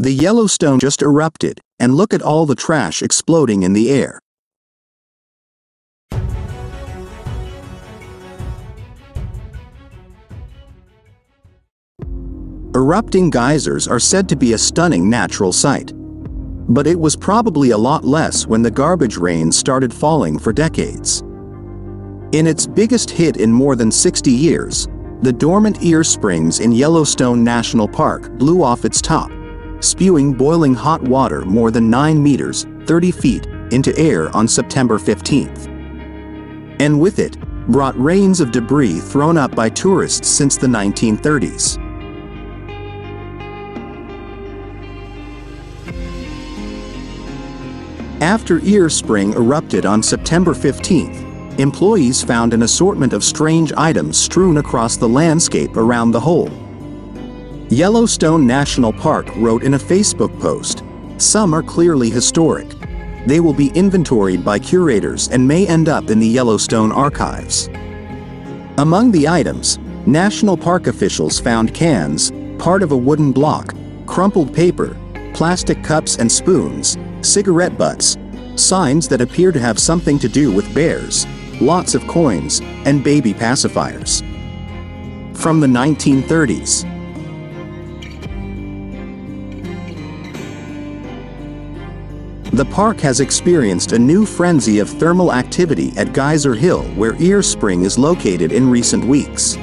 The Yellowstone just erupted, and look at all the trash exploding in the air. Erupting geysers are said to be a stunning natural sight. But it was probably a lot less when the garbage rain started falling for decades. In its biggest hit in more than 60 years, the dormant Ear Springs in Yellowstone National Park blew off its top, spewing boiling hot water more than 9 meters 30 feet into air on September 15th. And with it, brought rains of debris thrown up by tourists since the 1930s. After Ear Spring erupted on September 15th, employees found an assortment of strange items strewn across the landscape around the hole. Yellowstone National Park wrote in a Facebook post, Some are clearly historic. They will be inventoried by curators and may end up in the Yellowstone archives. Among the items, National Park officials found cans, part of a wooden block, crumpled paper, plastic cups and spoons, cigarette butts, signs that appear to have something to do with bears, lots of coins, and baby pacifiers. From the 1930s. The park has experienced a new frenzy of thermal activity at Geyser Hill where Ear Spring is located in recent weeks.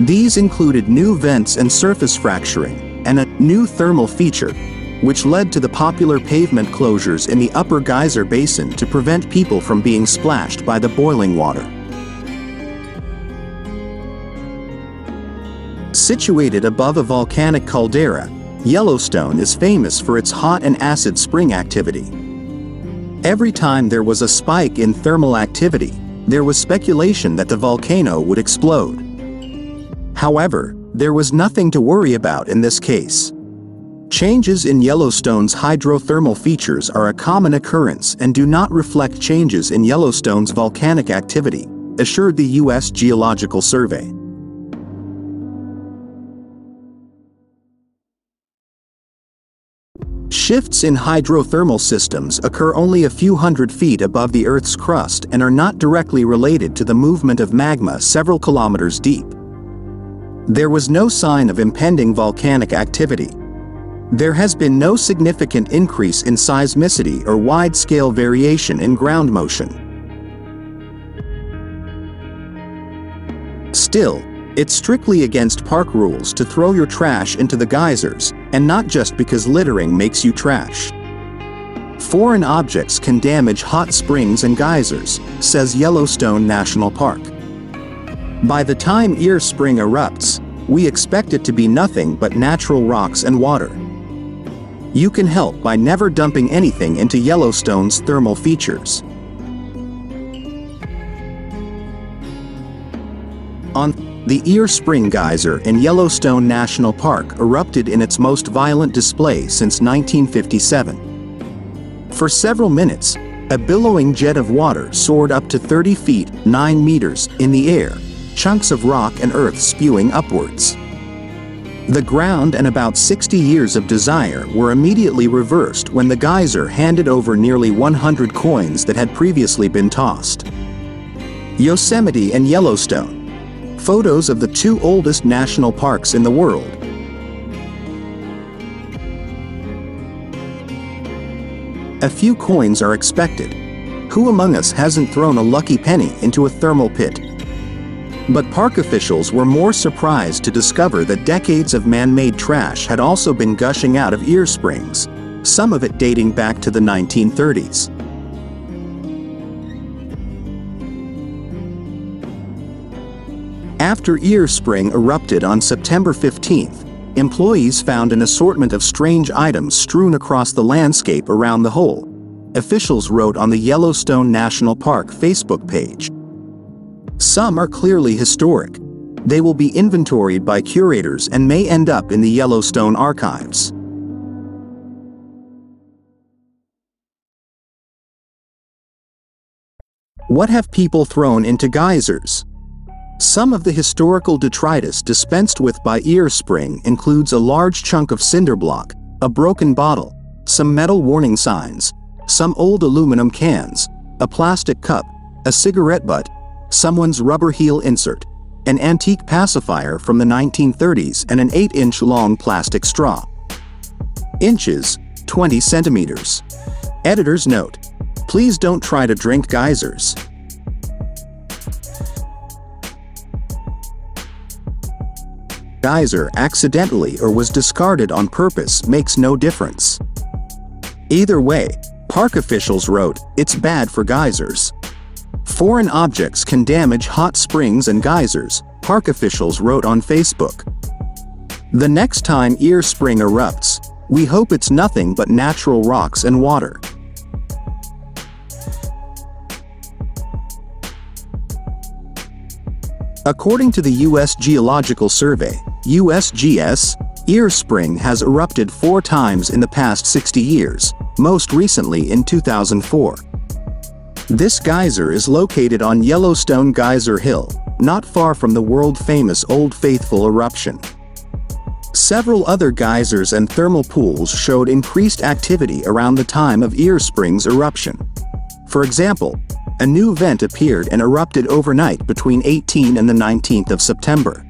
These included new vents and surface fracturing, and a new thermal feature which led to the popular pavement closures in the upper geyser basin to prevent people from being splashed by the boiling water. Situated above a volcanic caldera, Yellowstone is famous for its hot and acid spring activity. Every time there was a spike in thermal activity, there was speculation that the volcano would explode. However, there was nothing to worry about in this case. Changes in Yellowstone's hydrothermal features are a common occurrence and do not reflect changes in Yellowstone's volcanic activity, assured the U.S. Geological Survey. Shifts in hydrothermal systems occur only a few hundred feet above the Earth's crust and are not directly related to the movement of magma several kilometers deep. There was no sign of impending volcanic activity, there has been no significant increase in seismicity or wide-scale variation in ground motion. Still, it's strictly against park rules to throw your trash into the geysers, and not just because littering makes you trash. Foreign objects can damage hot springs and geysers, says Yellowstone National Park. By the time Ear Spring erupts, we expect it to be nothing but natural rocks and water. You can help by never dumping anything into Yellowstone's thermal features. On the Ear Spring Geyser in Yellowstone National Park erupted in its most violent display since 1957. For several minutes, a billowing jet of water soared up to 30 feet 9 meters in the air, chunks of rock and earth spewing upwards. The ground and about 60 years of desire were immediately reversed when the geyser handed over nearly 100 coins that had previously been tossed. Yosemite and Yellowstone. Photos of the two oldest national parks in the world. A few coins are expected. Who among us hasn't thrown a lucky penny into a thermal pit? But park officials were more surprised to discover that decades of man-made trash had also been gushing out of ear springs, some of it dating back to the 1930s. After Ear Spring erupted on September 15th, employees found an assortment of strange items strewn across the landscape around the hole, officials wrote on the Yellowstone National Park Facebook page. Some are clearly historic. They will be inventoried by curators and may end up in the Yellowstone archives. What have people thrown into geysers? Some of the historical detritus dispensed with by Ear Spring includes a large chunk of cinder block, a broken bottle, some metal warning signs, some old aluminum cans, a plastic cup, a cigarette butt, someone's rubber heel insert, an antique pacifier from the 1930s and an 8-inch long plastic straw. Inches, 20 centimeters. Editor's note. Please don't try to drink geysers. Geyser accidentally or was discarded on purpose makes no difference. Either way, park officials wrote, it's bad for geysers. Foreign objects can damage hot springs and geysers, park officials wrote on Facebook. The next time Ear Spring erupts, we hope it's nothing but natural rocks and water. According to the U.S. Geological Survey, USGS, Ear Spring has erupted four times in the past 60 years, most recently in 2004. This geyser is located on Yellowstone Geyser Hill, not far from the world-famous Old Faithful eruption. Several other geysers and thermal pools showed increased activity around the time of Ear Spring's eruption. For example, a new vent appeared and erupted overnight between 18 and the 19th of September.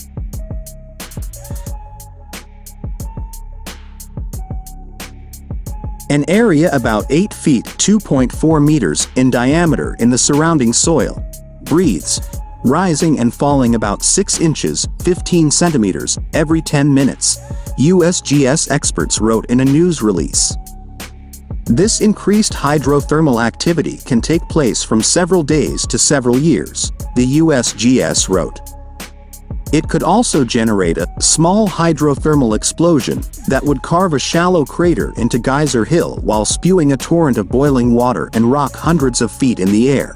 An area about 8 feet 2.4 meters in diameter in the surrounding soil breathes, rising and falling about 6 inches 15 centimeters every 10 minutes, USGS experts wrote in a news release. This increased hydrothermal activity can take place from several days to several years, the USGS wrote. It could also generate a small hydrothermal explosion that would carve a shallow crater into Geyser Hill while spewing a torrent of boiling water and rock hundreds of feet in the air.